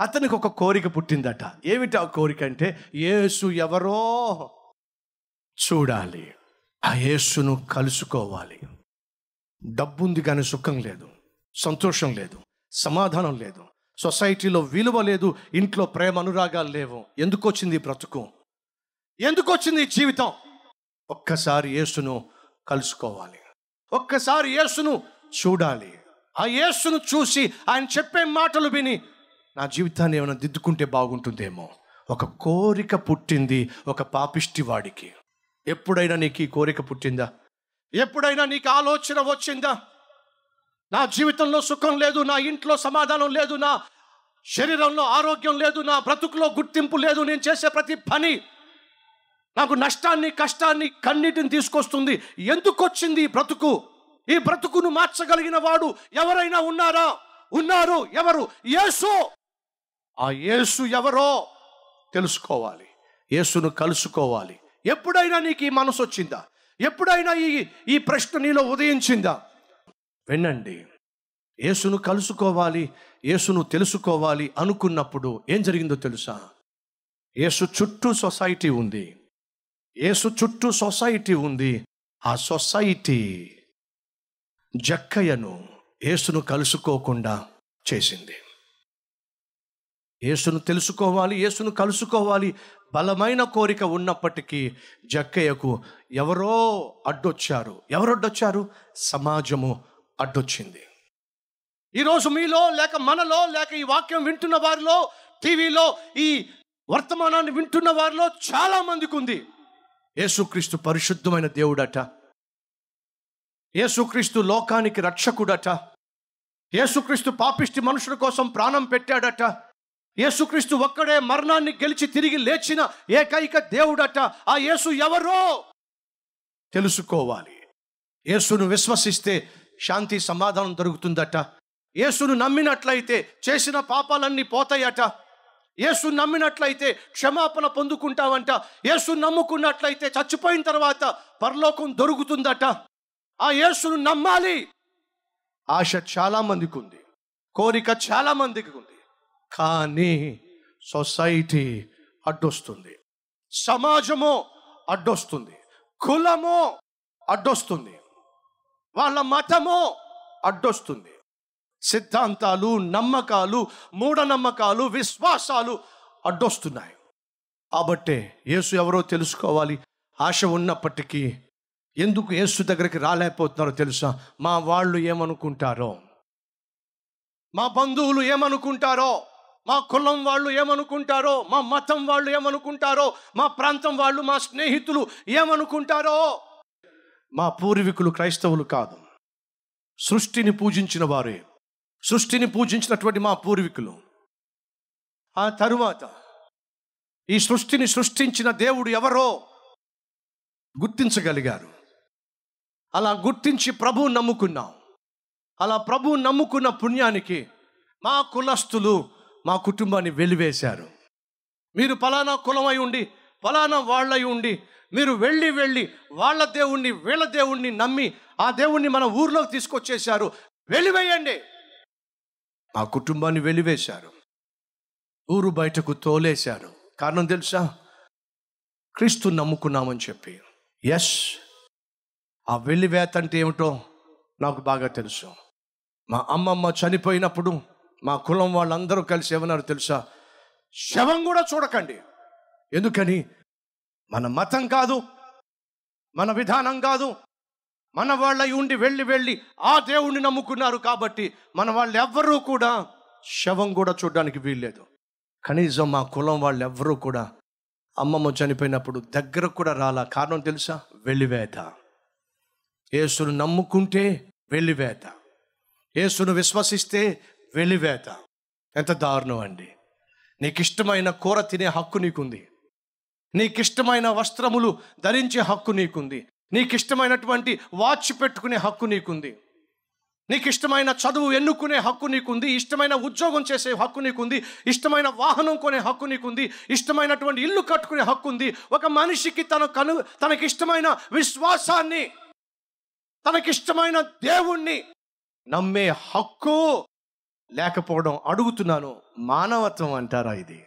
అతనికి ఒక కోరిక పుట్టిందట. ఏమిటి ఆ కోరిక అంటే యేసు ఎవరో చూడాలి. ఆ యేసును కలుసుకోవాలి. డబ్బుంది కానీ సుఖం లేదు సంతోషం లేదు సమాధానం లేదు సొసైటీలో విలువ లేదు ఇంట్లో ప్రేమ అనురాగాలు లేవు. ఎందుకు వచ్చింది బ్రతుకు? ఎందుకు వచ్చింది జీవితం? ఒక్కసారి యేసును కలుసుకోవాలి. ఒక్కసారి యేసును చూడాలి. ఆ యేసును చూసి ఆయన చెప్పే మాటలు విని నా జీవితాన్ని ఏమైనా దిద్దుకుంటే బాగుంటుందేమో. ఒక కోరిక పుట్టింది ఒక పాపిష్టి వాడికి. ఎప్పుడైనా నీకు ఈ కోరిక పుట్టిందా? ఎప్పుడైనా నీకు ఆలోచన వచ్చిందా? నా జీవితంలో సుఖం లేదు నా ఇంట్లో సమాధానం లేదు నా శరీరంలో ఆరోగ్యం లేదు నా బ్రతుకులో గుర్తింపు లేదు నేను చేసే ప్రతి పని నాకు నష్టాన్ని కష్టాన్ని కన్నీటిని తీసుకొస్తుంది. ఎందుకు వచ్చింది ఈ బ్రతుకు? ఈ బ్రతుకును మార్చగలిగిన వాడు ఎవరైనా ఉన్నారా? ఉన్నారు ఎవరు? యేసు! ఆ యేసు ఎవరో తెలుసుకోవాలి. యేసును కలుసుకోవాలి. ఎప్పుడైనా నీకు ఈ మనసు వచ్చిందా? ఎప్పుడైనా ఈ ఈ ప్రశ్న నీలో ఉదయించిందా? వినండి. యేసును కలుసుకోవాలి యేసును తెలుసుకోవాలి అనుకున్నప్పుడు ఏం జరిగిందో తెలుసా? యేసు చుట్టూ సొసైటీ ఉంది. యేసు చుట్టూ సొసైటీ ఉంది. ఆ సొసైటీ జక్కయ్యను యేసును కలుసుకోకుండా చేసింది. యేసును తెలుసుకోవాలి యేసును కలుసుకోవాలి బలమైన కోరిక ఉన్నప్పటికీ జక్కయ్యకు ఎవరో అడ్డొచ్చారు. ఎవరు అడ్డొచ్చారు సమాజము అడ్డొచ్చింది. ఈరోజు మీలో లేక మనలో లేక ఈ వాక్యం వింటున్న వారిలో టీవీలో ఈ వర్తమానాన్ని వింటున్న వారిలో చాలా మందికి ఉంది యేసుక్రీస్తు పరిశుద్ధమైన దేవుడట. యేసుక్రీస్తు లోకానికి రక్షకుడట. యేసుక్రీస్తు పాపిష్టి మనుషుల కోసం ప్రాణం పెట్టాడట. యేసుక్రీస్తు ఒక్కడే మరణాన్ని గెలిచి తిరిగి లేచిన ఏకైక దేవుడట ఆ యేసు ఎవరో? తెలుసుకోవాలి. యేసును విశ్వసిస్తే శాంతి సమాధానం దొరుకుతుందట. యేసును నమ్మినట్లయితే చేసిన పాపాలన్నీ పోతాయట. యేసు నమ్మినట్లయితే క్షమాపణ పొందుకుంటావంట. యేసు నమ్ముకున్నట్లయితే చచ్చిపోయిన తర్వాత పరలోకం దొరుకుతుందట. ఆ యేసును నమ్మాలి. ఆశ చాలామందికి ఉంది. కోరిక చాలామందికి ఉంది. కానీ సొసైటీ అడ్డొస్తుంది. సమాజము అడ్డొస్తుంది. కులము అడ్డొస్తుంది. వాళ్ళ మతము అడ్డొస్తుంది. సిద్ధాంతాలు నమ్మకాలు మూఢనమ్మకాలు విశ్వాసాలు అడ్డొస్తున్నాయి. కాబట్టే యేసు ఎవరో తెలుసుకోవాలి? ఆశ ఉన్నప్పటికీ ఎందుకు యేసు దగ్గరికి రాలేకపోతున్నారో తెలుసా? మా వాళ్ళు ఏమనుకుంటారో? మా బంధువులు ఏమనుకుంటారో? మా కులం వాళ్ళు ఏమనుకుంటారో మా మతం వాళ్ళు ఏమనుకుంటారో మా ప్రాంతం వాళ్ళు మా స్నేహితులు ఏమనుకుంటారో? మా పూర్వీకులు క్రైస్తవులు కాదు. సృష్టిని పూజించిన వారే. సృష్టిని పూజించినటువంటి మా పూర్వీకులు. ఆ తరువాత ఈ సృష్టిని సృష్టించిన దేవుడు ఎవరో గుర్తించగలిగారు. అలా గుర్తించి ప్రభువు నమ్ముకున్నాం. అలా ప్రభువు నమ్ముకున్న పుణ్యానికి మా కులస్తులు మా కుటుంబాన్ని వెలివేశారు. మీరు ఫలానా కులమై ఉండి ఫలానా వాళ్ళై ఉండి మీరు వెళ్ళి వెళ్ళి వాళ్ళ దేవుణ్ణి వీళ్ళ దేవుణ్ణి నమ్మి ఆ దేవుణ్ణి మన ఊర్లోకి తీసుకొచ్చేశారు. వెలివేయండి! మా కుటుంబాన్ని వెలివేశారు. ఊరు బయటకు తోలేశారు. కారణం తెలుసా? క్రీస్తు నమ్ముకున్నామని చెప్పి. ఎస్ ఆ వెలివేత అంటే ఏమిటో నాకు బాగా తెలుసు. మా అమ్మమ్మ చనిపోయినప్పుడు మా కులం వాళ్ళందరూ కలిసి ఏమన్నారు తెలుసా? శవం కూడా చూడకండి. ఎందుకని? మన మతం కాదు మన విధానం కాదు మన వాళ్ళ ఉండి వెళ్ళి వెళ్ళి ఆ దేవుణ్ణి నమ్ముకున్నారు కాబట్టి మన వాళ్ళు ఎవ్వరూ కూడా శవం కూడా చూడడానికి వీల్లేదు. కనీసం మా కులం వాళ్ళు ఎవ్వరూ కూడా అమ్మమ్మ చనిపోయినప్పుడు దగ్గర కూడా రాలా. కారణం తెలుసా? వెలివేత. యేసును నమ్ముకుంటే వెలివేత. యేసును విశ్వసిస్తే వెలివేత ఎంత దారుణం అండి నీకు ఇష్టమైన కూర తినే హక్కు నీకుంది. నీకిష్టమైన వస్త్రములు ధరించే హక్కు నీకుంది. నీకిష్టమైనటువంటి వాచ్ పెట్టుకునే హక్కు నీకుంది. నీకు ఇష్టమైన చదువు ఎన్నుకునే హక్కు నీకుంది. ఇష్టమైన ఉద్యోగం చేసే హక్కు నీకుంది. ఇష్టమైన వాహనం కొనే హక్కు నీకుంది. ఇష్టమైనటువంటి ఇల్లు కట్టుకునే హక్కు ఉంది. ఒక మనిషికి తన కను తనకిష్టమైన విశ్వాసాన్ని తనకిష్టమైన దేవుణ్ణి నమ్మే హక్కు లేకపోవడం అడుగుతున్నాను. మానవత్వం అంటారా ఇది?